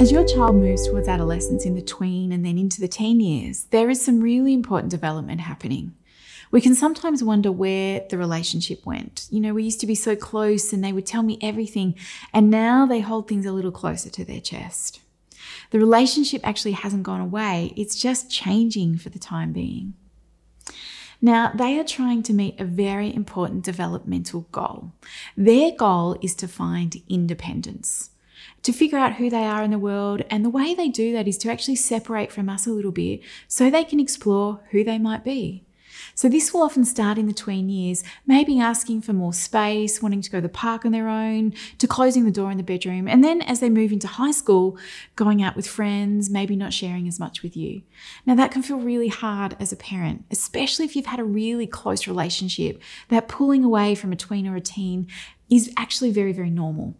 As your child moves towards adolescence in the tween and then into the teen years, there is some really important development happening. We can sometimes wonder where the relationship went. You know, we used to be so close and they would tell me everything, and now they hold things a little closer to their chest. The relationship actually hasn't gone away, it's just changing for the time being. Now, they are trying to meet a very important developmental goal. Their goal is to find independence to figure out who they are in the world. And the way they do that is to actually separate from us a little bit so they can explore who they might be. So, this will often start in the tween years, maybe asking for more space, wanting to go to the park on their own, to closing the door in the bedroom. And then as they move into high school, going out with friends, maybe not sharing as much with you. Now, that can feel really hard as a parent, especially if you've had a really close relationship. That pulling away from a tween or a teen is actually very, very normal.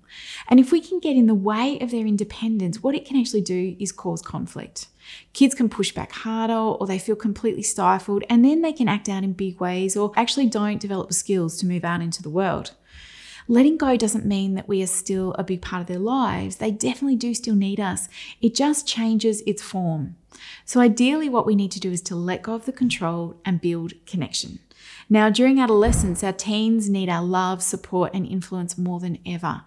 And if we can get in the way of their independence, what it can actually do is cause conflict. Kids can push back harder or they feel completely stifled, and then they can act out in big ways or actually don't develop skills to move out into the world. Letting go doesn't mean that we are still a big part of their lives. They definitely do still need us. It just changes its form. So, ideally, what we need to do is to let go of the control and build connection. Now, during adolescence, our teens need our love, support, and influence more than ever.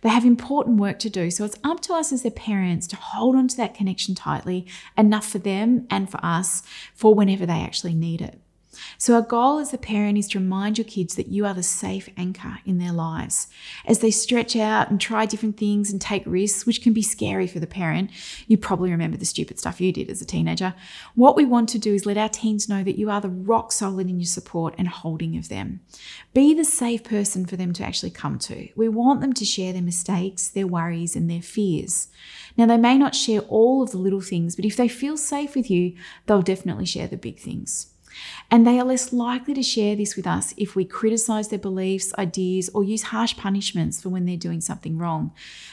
They have important work to do, so it's up to us as their parents to hold on to that connection tightly, enough for them and for us for whenever they actually need it. So, our goal as a parent is to remind your kids that you are the safe anchor in their lives. As they stretch out and try different things and take risks, which can be scary for the parent, you probably remember the stupid stuff you did as a teenager. What we want to do is let our teens know that you are the rock solid in your support and holding of them. Be the safe person for them to actually come to. We want them to share their mistakes, their worries, and their fears. Now, they may not share all of the little things, but if they feel safe with you, they'll definitely share the big things. And they are less likely to share this with us if we criticize their beliefs, ideas, or use harsh punishments for when they're doing something wrong.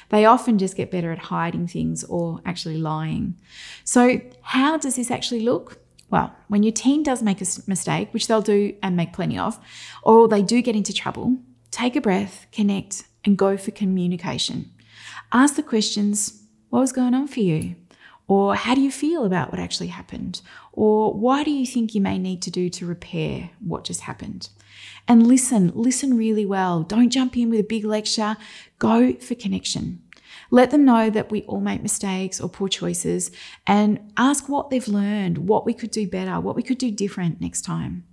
They often just get better at hiding things or actually lying. So, how does this actually look? Well, when your teen does make a mistake, which they'll do and make plenty of, or they do get into trouble, take a breath, connect, and go for communication. Ask the questions what was going on for you? Or how do you feel about what actually happened? Or why do you think you may need to do to repair what just happened? And listen, listen really well. Don't jump in with a big lecture. Go for connection. Let them know that we all make mistakes or poor choices and ask what they've learned, what we could do better, what we could do different next time.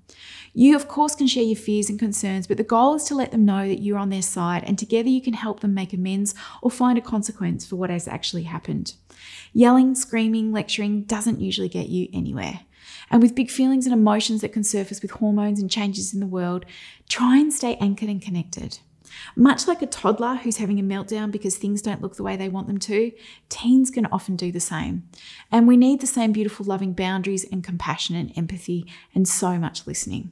You, of course, can share your fears and concerns, but the goal is to let them know that you're on their side and together you can help them make amends or find a consequence for what has actually happened. Yelling, screaming, lecturing doesn't usually get you anywhere. And with big feelings and emotions that can surface with hormones and changes in the world, try and stay anchored and connected. Much like a toddler who's having a meltdown because things don't look the way they want them to, teens can often do the same. And we need the same beautiful, loving boundaries and compassion and empathy and so much listening.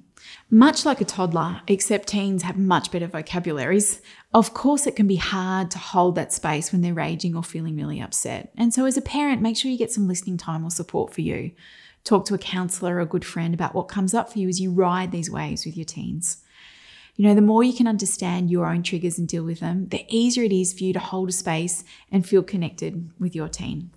Much like a toddler, except teens have much better vocabularies, of course it can be hard to hold that space when they're raging or feeling really upset. And so, as a parent, make sure you get some listening time or support for you. Talk to a counselor or a good friend about what comes up for you as you ride these waves with your teens. You know, the more you can understand your own triggers and deal with them, the easier it is for you to hold a space and feel connected with your teen.